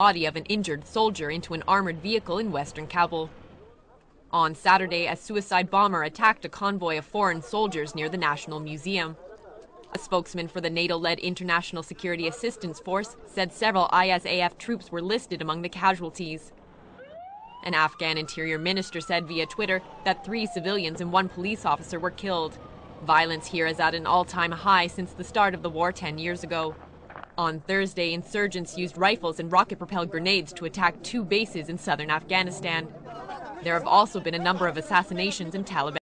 body of an injured soldier into an armored vehicle in western Kabul. On Saturday, a suicide bomber attacked a convoy of foreign soldiers near the National Museum. A spokesman for the NATO-led International Security Assistance Force said several ISAF troops were listed among the casualties. An Afghan interior minister said via Twitter that three civilians and one police officer were killed. Violence here is at an all-time high since the start of the war 10 years ago. On Thursday, insurgents used rifles and rocket-propelled grenades to attack two bases in southern Afghanistan. There have also been a number of assassinations in Taliban